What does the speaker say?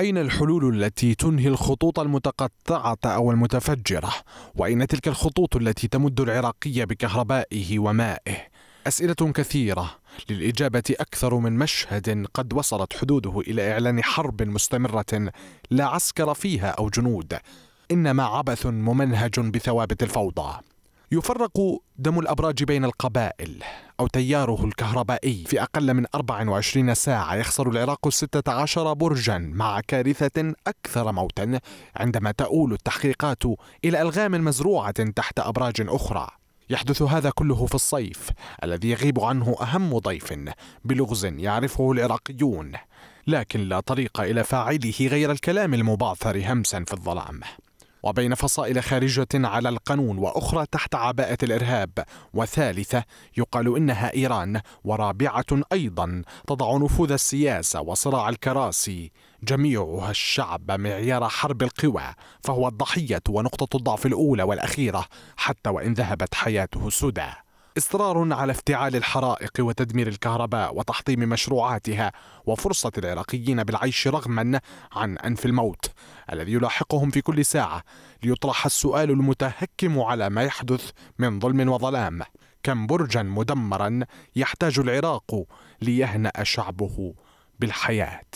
أين الحلول التي تنهي الخطوط المتقطعة أو المتفجرة؟ وأين تلك الخطوط التي تمد العراقي بكهربائه ومائه؟ أسئلة كثيرة للإجابة أكثر من مشهد قد وصلت حدوده إلى إعلان حرب مستمرة لا عسكر فيها أو جنود إنما عبث ممنهج بثوابت الفوضى يفرق دم الأبراج بين القبائل أو تياره الكهربائي. في أقل من 24 ساعة يخسر العراق 16 برجا مع كارثة أكثر موتا عندما تؤول التحقيقات إلى ألغام مزروعة تحت أبراج أخرى. يحدث هذا كله في الصيف الذي يغيب عنه أهم ضيف بلغز يعرفه العراقيون. لكن لا طريق إلى فاعله غير الكلام المبعثر همسا في الظلام. وبين فصائل خارجة على القانون وأخرى تحت عباءة الإرهاب. وثالثة يقال إنها إيران ورابعة أيضا تضع نفوذ السياسة وصراع الكراسي. جميعها الشعب معيار حرب القوى فهو الضحية ونقطة الضعف الأولى والأخيرة حتى وإن ذهبت حياته سدى إصرار على افتعال الحرائق وتدمير الكهرباء وتحطيم مشروعاتها وفرصة العراقيين بالعيش رغما عن أنف الموت الذي يلاحقهم في كل ساعة ليطرح السؤال المتهكم على ما يحدث من ظلم وظلام. كم برجا مدمرا يحتاج العراق ليهنأ شعبه بالحياة.